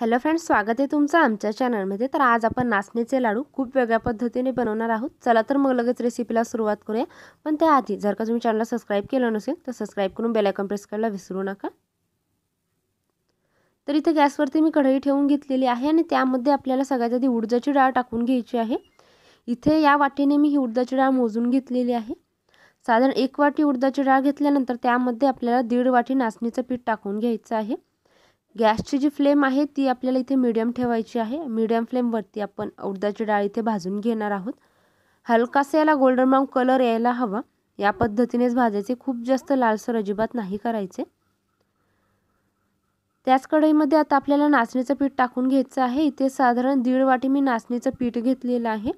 Hello friends स्वागत आहे तुमचं आमच्या चॅनलमध्ये तर आज आपण नाचणीचे लाडू खूप वेगळ्या पद्धतीने बनवणार आहोत. चला तर मग लगेच रेसिपीला सुरुवात करूया. पण त्याआधी जर का तुम्ही चॅनलला सबस्क्राईब केलं नसेल तर सबस्क्राईब करून बेलायकॉन प्रेस करायला विसरू नका. तर इथे गॅसवरती मी कढई ठेवून घेतलेली आहे आणि त्यामध्ये आपल्याला सगळ्यात आधी उडदाची डाळ टाकून घ्यायची आहे. इथे या वाटीने मी ही उडदाची डाळ मोजून घेतलेली आहे. साधारण एक वाटी उडदाची डाळ घेतल्यानंतर त्यामध्ये आपल्याला दीड वाटी नाचणीचं पीठ टाकून घ्यायचं आहे. गॅसची जी फ्लेम आहे ती आपल्याला इथे मीडियम ठेवायची आहे. मीडियम फ्लेमवरती आपण उडदाची डाळ इथे भाजून घेणार आहोत. हलकासा याला गोल्डन ब्राऊन कलर यायला हवा. या पद्धतीनेच भाजायचे. खूप जास्त लालसर अजिबात नाही करायचे. त्याच कढईमध्ये आता आपल्याला नाचणीचं पीठ टाकून घ्यायचं आहे. इथे साधारण दीड वाटी मी नाचणीचं पीठ घेतलेलं आहे.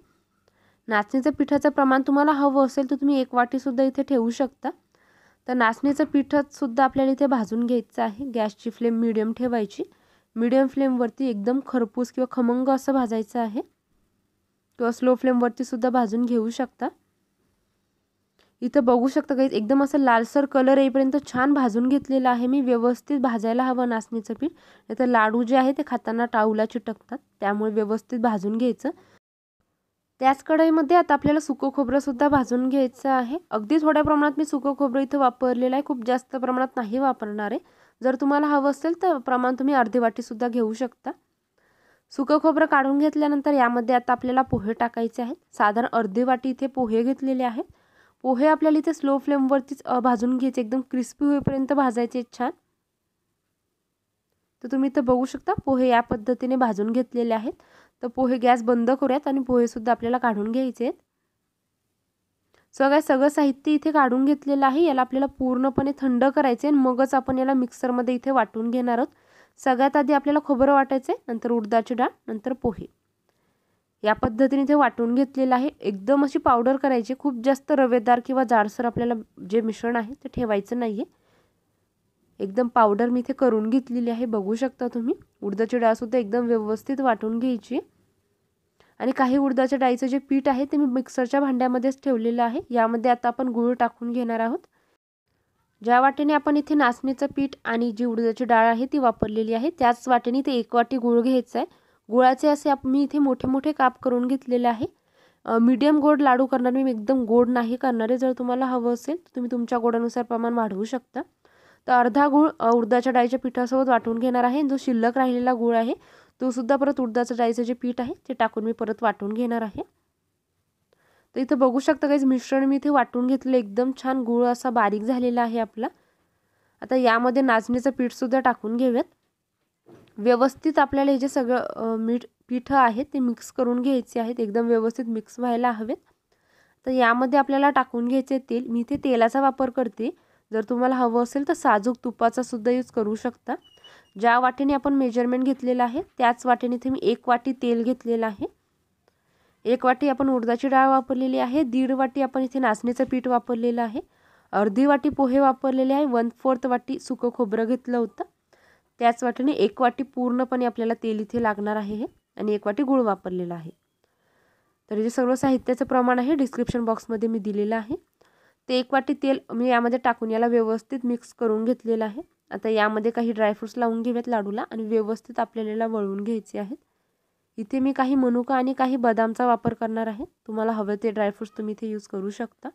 नाचणीचं पिठाचं प्रमाण तुम्हाला हवं असेल तर तुम्ही एक वाटीसुद्धा इथे ठेवू शकता. तर नाचणीचं पिठंसुद्धा आपल्याला इथे भाजून घ्यायचं आहे. गॅसची फ्लेम मिडियम ठेवायची. मिडियम फ्लेमवरती एकदम खरपूस किंवा खमंग असं भाजायचं आहे. किंवा स्लो फ्लेमवरती सुद्धा भाजून घेऊ शकता. इथं बघू शकता काही एकदम असं लालसर कलर येईपर्यंत छान भाजून घेतलेलं आहे मी. व्यवस्थित भाजायला हवं नाचणीचं पीठ. नाहीतर लाडू जे आहे ते खाताना टाऊला चिटकतात. त्यामुळे व्यवस्थित भाजून घ्यायचं. त्याच कढईमध्ये आता आपल्याला सुकं खोबरंसुद्धा भाजून घ्यायचं आहे. अगदी थोड्या प्रमाणात मी सुकं खोबरं इथं वापरलेलं आहे. खूप जास्त प्रमाणात नाही वापरणार आहे. जर तुम्हाला हवं असेल तर प्रमाण तुम्ही अर्धी वाटीसुद्धा घेऊ शकता. सुकं खोबरं काढून घेतल्यानंतर यामध्ये आता आपल्याला पोहे टाकायचे आहेत. साधारण अर्धी वाटी इथे पोहे घेतलेले आहेत. पोहे आपल्याला इथे स्लो फ्लेमवरतीच भाजून घ्यायचे. एकदम क्रिस्पी होईपर्यंत भाजायचे छान. तर तुम्ही इथं बघू शकता पोहे या पद्धतीने भाजून घेतलेले आहेत. तर पोहे गॅस बंद करूयात आणि पोहेसुद्धा आपल्याला काढून घ्यायचे आहेत. सगळं सगळं साहित्य इथे काढून घेतलेलं आहे. याला आपल्याला पूर्णपणे थंड करायचे आणि मगच आपण याला मिक्सरमध्ये इथे वाटून घेणार आहोत. सगळ्यात आधी आपल्याला खोबरं वाटायचं आहे नंतर उडदाची डाळ नंतर पोहे. या पद्धतीने इथे वाटून घेतलेलं आहे. एकदम अशी पावडर करायची. खूप जास्त रवेदार किंवा जाडसर आपल्याला जे मिश्रण आहे ते ठेवायचं नाही आहे एकदम पावडर मी इथे करून घेतलेली आहे. बघू शकता तुम्ही. उडदाची डाळसुद्धा एकदम व्यवस्थित वाटून घ्यायची. आणि काही उडदाच्या डाळीचं जे पीठ आहे ते मी मिक्सरच्या भांड्यामध्येच ठेवलेलं आहे. यामध्ये आता आपण गुळ टाकून घेणार आहोत. ज्या वाटेने आपण इथे नाचणीचं पीठ आणि जी उडदाची डाळ आहे ती वापरलेली आहे त्याच वाटेने ते एक वाटी गूळ घ्यायचं आहे. गुळाचे असे मी इथे मोठे मोठे काप करून घेतलेले आहे. मीडियम गोड लाडू करणार मी एकदम गोड नाही करणारे जर तुम्हाला हवं असेल तर तुम्ही तुमच्या गोडानुसार प्रमाण वाढवू शकता. तर अर्धा गूळ उडदाच्या डाळीच्या पिठासोबत वाटून घेणार आहे. जो शिल्लक राहिलेला गूळ आहे तो सुद्धा परत उडदाचं डाळीचं जे पीठ आहे ते टाकून मी परत वाटून घेणार आहे. तर इथं बघू शकता काहीच मिश्रण मी इथे वाटून घेतलं. एकदम छान गूळ असा बारीक झालेला आहे आपला. आता यामध्ये नाचणीचं पीठसुद्धा टाकून घेऊयात. व्यवस्थित आपल्याला हे जे सगळं मीठ पिठं आहेत ते मिक्स करून घ्यायचे आहेत. एकदम व्यवस्थित मिक्स व्हायला हवेत. तर यामध्ये आपल्याला टाकून घ्यायचे तेल. मी इथे तेलाचा वापर करते. जर तुम्हाला हवं असेल तर साजूक तुपाचा सुद्धा यूज करू शकता. ज्या वाटीने आपण मेजरमेंट घेतलेलं आहे त्याच वाटीने इथे मी एक वाटी तेल घेतलेलं आहे. एक वाटी आपण उडदाची डाळ वापरलेली आहे दीड वाटी आपण इथे नाचणीचं पीठ वापरलेलं आहे अर्धी वाटी पोहे वापरलेले आहे वन फोर्थ वाटी सुकं खोबरं घेतलं होतं. त्याच वाटीने एक वाटी पूर्णपणे आपल्याला तेल इथे लागणार आहे हे आणि एक वाटी गुळ वापरलेला आहे. तर जे सर्व साहित्याचं प्रमाण आहे डिस्क्रिप्शन बॉक्समध्ये मी दिलेलं आहे. ते एक वाटी तेल मी यामध्ये टाकून याला व्यवस्थित मिक्स करून घेतलेलं आहे. आता यामध्ये काही ड्रायफ्रूट्स लावून घेऊयात लाडूला आणि व्यवस्थित आपल्याला वळवून घ्यायचे आहेत. इथे मी काही मनुका आणि काही बदामचा वापर करणार आहे. तुम्हाला हवे ते ड्रायफ्रूट्स तुम्ही इथे यूज करू शकता.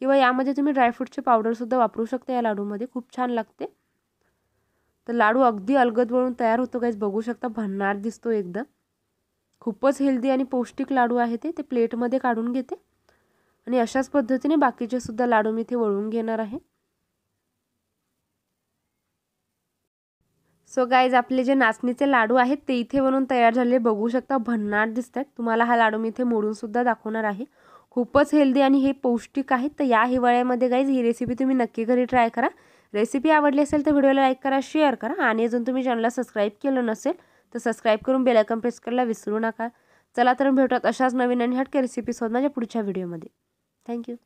किंवा यामध्ये तुम्ही ड्रायफ्रूटचे पावडरसुद्धा वापरू शकता या लाडूमध्ये. खूप छान लागते. तर लाडू अगदी अलगद वळून तयार होतो काहीच बघू शकता भन्नाट दिसतो एकदम खूपच हेल्दी आणि पौष्टिक लाडू आहे ते. ते प्लेटमध्ये काढून घेते. आणि अशाच पद्धतीने बाकीचे सुद्धा लाडू मी इथे वळून घेणार आहे. सो गाईज आपले जे नाचणीचे लाडू आहेत ते इथे बनवून तयार झालेले बघू शकता. भन्नाट दिसत आहेत तुम्हाला हा लाडू मी इथे मोडूनसुद्धा दाखवणार आहे. खूपच हेल्दी आणि हे पौष्टिक आहेत. तर या हिवाळ्यामध्ये गाईज ही रेसिपी तुम्ही नक्की घरी ट्राय करा. रेसिपी आवडली असेल तर व्हिडिओला लाईक करा शेअर करा आणि अजून तुम्ही चॅनलला सबस्क्राईब केलं नसेल तर सबस्क्राईब करून बेलायकन प्रेस करायला विसरू नका. चला तर भेटत अशाच नवीन आणि हटके रेसिपीसोबत माझ्या पुढच्या व्हिडिओमध्ये Thank you.